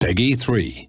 Peggy 3.